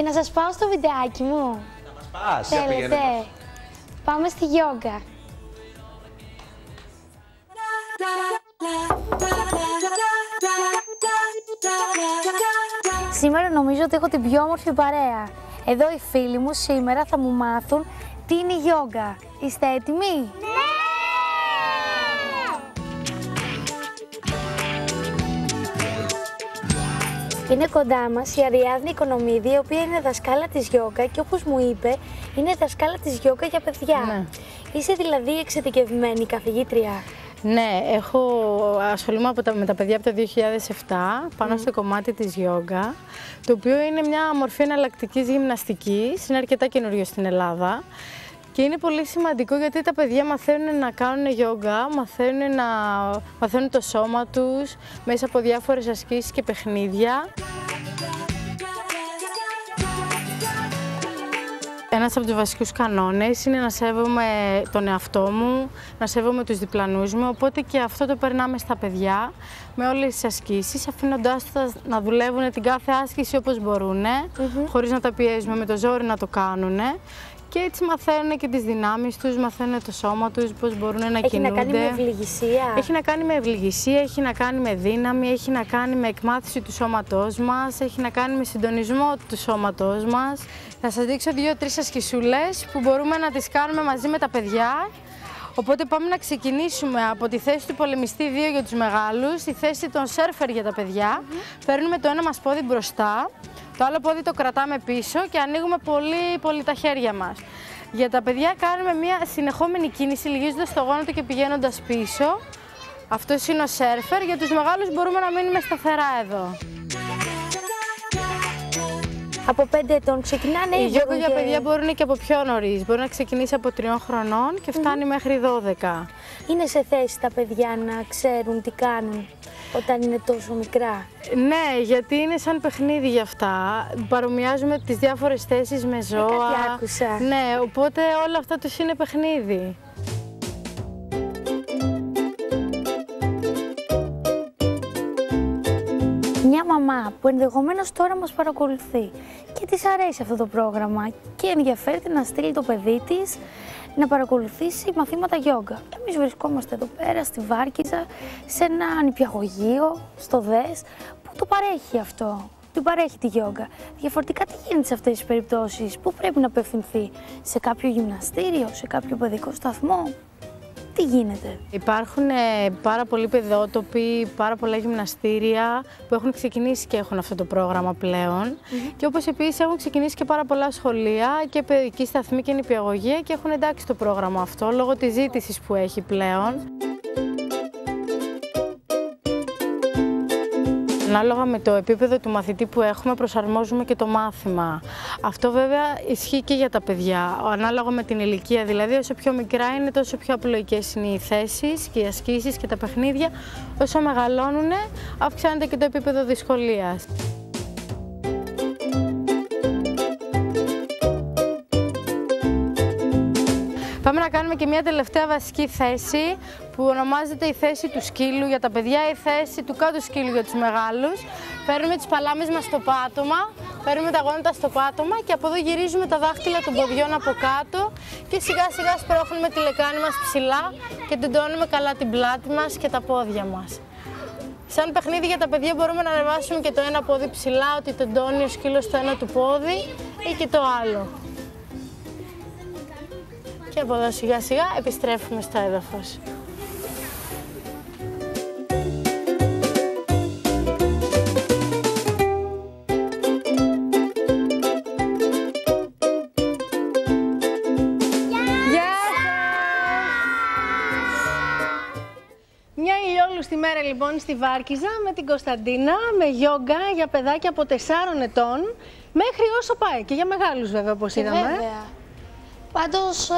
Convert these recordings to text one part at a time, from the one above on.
Και να σας πάω στο βιντεάκι μου. Να μας πας, για πήγαινε Θέλετε. μας. Πάμε στη γιόγκα. Σήμερα νομίζω ότι έχω την πιο όμορφη παρέα. Εδώ οι φίλοι μου σήμερα θα μου μάθουν τι είναι η γιόγκα. Είστε έτοιμοι; Είναι κοντά μας η Αριάδνη Οικονομίδη, η οποία είναι δασκάλα της γιόγκα και όπως μου είπε, είναι δασκάλα της γιόγκα για παιδιά. Ναι. Είσαι δηλαδή εξειδικευμένη καθηγήτρια. Ναι, έχω ασχολούμαι από τα, με τα παιδιά από το 2007 πάνω στο κομμάτι της γιόγκα, το οποίο είναι μια μορφή εναλλακτικής γυμναστικής, είναι αρκετά καινούριο στην Ελλάδα και είναι πολύ σημαντικό γιατί τα παιδιά μαθαίνουν να κάνουν γιόγκα, μαθαίνουν, να, μαθαίνουν το σώμα τους μέσα από διάφορες ασκήσεις και παιχνίδια. Ένας από τους βασικούς κανόνες είναι να σέβομαι τον εαυτό μου, να σέβομαι τους διπλανούς μου, οπότε και αυτό το περνάμε στα παιδιά με όλες τις ασκήσεις, αφήνοντάς τα να δουλεύουν την κάθε άσκηση όπως μπορούν, χωρίς να τα πιέζουμε με το ζόρι να το κάνουν. Και έτσι μαθαίνουν και τις δυνάμεις τους, μαθαίνουν το σώμα τους, πώς μπορούν να Έχει κινούνται. να κάνει με ευληγησία. Έχει να κάνει με ευληγησία, έχει να κάνει με δύναμη, έχει να κάνει με εκμάθηση του σώματός μας, έχει να κάνει με συντονισμό του σώματός μας. Θα σας δείξω δύο-τρεις ασκησούλες που μπορούμε να τις κάνουμε μαζί με τα παιδιά. Οπότε πάμε να ξεκινήσουμε από τη θέση του πολεμιστή 2 για τους μεγάλους, τη θέση των σέρφερ για τα παιδιά. Παίρνουμε το ένα μας πόδι μπροστά, το άλλο πόδι το κρατάμε πίσω και ανοίγουμε πολύ πολύ τα χέρια μας. Για τα παιδιά κάνουμε μια συνεχόμενη κίνηση, λυγίζοντας το γόνατο και πηγαίνοντας πίσω. Αυτό είναι ο σέρφερ. Για τους μεγάλους μπορούμε να μείνουμε σταθερά εδώ. Από 5 ετών ξεκινάνε Η ή γιόγκα μπορούν για και- παιδιά μπορεί να είναι και από πιο νωρίς. Μπορεί να ξεκινήσει από 3 χρονών και φτάνει μέχρι 12. Είναι σε θέση τα παιδιά να ξέρουν τι κάνουν όταν είναι τόσο μικρά. Ναι, γιατί είναι σαν παιχνίδι για αυτά. Παρομοιάζουμε τις διάφορες θέσεις με ζώα. κάτι άκουσα. Ναι, οπότε όλα αυτά τους είναι παιχνίδι. Μια μαμά που ενδεχομένως τώρα μας παρακολουθεί και της αρέσει αυτό το πρόγραμμα και ενδιαφέρεται να στείλει το παιδί της να παρακολουθήσει μαθήματα γιόγκα. Εμείς βρισκόμαστε εδώ πέρα στη Βάρκιζα, σε ένα νηπιαγωγείο, στο ΔΕΣ, που το παρέχει αυτό; Του παρέχει τη γιόγκα. Διαφορετικά τι γίνεται σε αυτές τις περιπτώσεις, πού πρέπει να απευθυνθεί, σε κάποιο γυμναστήριο, σε κάποιο παιδικό σταθμό, τι γίνεται; Υπάρχουν ε, πάρα πολλοί παιδότοποι, πάρα πολλά γυμναστήρια που έχουν ξεκινήσει και έχουν αυτό το πρόγραμμα πλέον. Και όπως επίσης έχουν ξεκινήσει και πάρα πολλά σχολεία και παιδική σταθμή και νηπιαγωγεία και έχουν εντάξει το πρόγραμμα αυτό λόγω της ζήτησης που έχει πλέον. Ανάλογα με το επίπεδο του μαθητή που έχουμε, προσαρμόζουμε και το μάθημα. Αυτό βέβαια ισχύει και για τα παιδιά, ανάλογα με την ηλικία. Δηλαδή, όσο πιο μικρά είναι, τόσο πιο απλοϊκές είναι οι θέσεις και οι ασκήσεις και τα παιχνίδια. Όσο μεγαλώνουν, αυξάνεται και το επίπεδο δυσκολίας. Πάμε να κάνουμε και μια τελευταία βασική θέση που ονομάζεται η θέση του σκύλου για τα παιδιά, η θέση του κάτω σκύλου για τους μεγάλους. Παίρνουμε τις παλάμες μας στο πάτωμα, παίρνουμε τα γόνατα στο πάτωμα και από εδώ γυρίζουμε τα δάχτυλα των ποδιών από κάτω και σιγά σιγά σπρώχνουμε τη λεκάνη μας ψηλά και τεντώνουμε καλά την πλάτη μας και τα πόδια μας. Σαν παιχνίδι για τα παιδιά μπορούμε να ανεβάσουμε και το ένα πόδι ψηλά, ότι τεντώνει ο σκύλος το ένα του πόδι ή και το άλλο. Και από εδώ σιγά σιγά επιστρέφουμε στο έδαφος. Γεια Μια ηλιόλουστη μέρα λοιπόν στη Βάρκιζα με την Κωνσταντίνα, με γιόγκα για παιδάκια από 4 ετών μέχρι όσο πάει και για μεγάλους βέβαια όπως είδαμε. Βέβαια. Πάντως ε,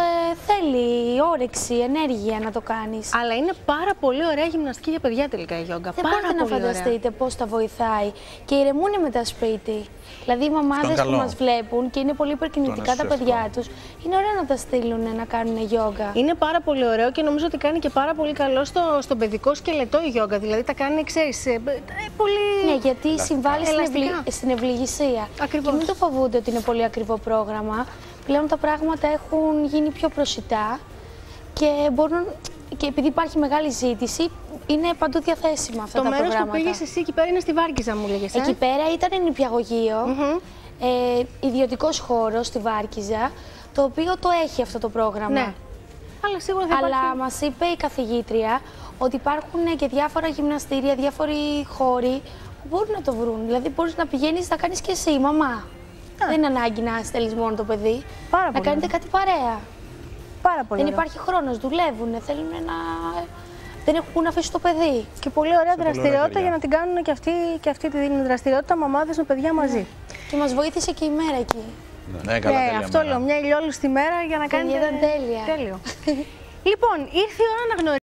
θέλει όρεξη, ενέργεια να το κάνεις. Αλλά είναι πάρα πολύ ωραία γυμναστική για παιδιά τελικά η γιόγκα. Δεν πάρα μπορείτε να πολύ ωραία. φανταστείτε πώς τα βοηθάει και ηρεμούν μετά σπίτι. Δηλαδή οι μαμάδες που καλό. μας βλέπουν και είναι πολύ υπερκινητικά Το τα να παιδιά τους, είναι ωραίο να τα στείλουν να κάνουν γιόγκα. Είναι πάρα πολύ ωραίο και νομίζω ότι κάνει και πάρα πολύ καλό στο, στον παιδικό σκελετό η γιόγκα. Δηλαδή τα κάνει, ξέρεις, ε, ε, πολύ... Ναι, γιατί συμβάλλει στην, Ελαστικά. ευλη... στην ευληγησία. Ακριβώς. Και μην το φοβούνται ότι είναι πολύ ακριβό πρόγραμμα. Πλέον τα πράγματα έχουν γίνει πιο προσιτά και μπορούν. Και επειδή υπάρχει μεγάλη ζήτηση, είναι παντού διαθέσιμα αυτά το τα μέρος που προγράμματα. πήγες εσύ εκεί πέρα είναι στη Βάρκιζα μου λέγες, ε; Εκεί πέρα ήταν νηπιαγωγείο, Μμμ. ε, ιδιωτικός χώρος στη Βάρκιζα, το οποίο το έχει αυτό το πρόγραμμα. Ναι. Αλλά σίγουρα θα Αλλά υπάρχει... μας είπε η καθηγήτρια ότι υπάρχουν και διάφορα γυμναστήρια, διάφοροι χώροι που μπορούν να το βρουν. Δηλαδή μπορείς να πηγαίνεις να κάνεις και εσύ, μαμά. Δεν είναι ανάγκη να στέλνεις μόνο το παιδί. Πάρα να πολύ κάνετε ωραία. κάτι παρέα. Πάρα πολύ Δεν ωραίο. υπάρχει χρόνος, δουλεύουν, θέλουν να... Δεν έχουν που να αφήσουν το παιδί. Και πολύ ωραία ωραία δραστηριότητα χέρια. για να την κάνουν και αυτή, και αυτή τη δραστηριότητα μαμάδες με παιδιά μαζί. Και μας βοήθησε και η μέρα εκεί. Ναι, καλά, Ναι, τέλεια αυτό μέρα. λέω, μια ηλιόλουστη μέρα για να κάνετε... ήταν τέλεια. Τέλειο. λοιπόν, ήρθε η ώρα να γνωρίσουμε.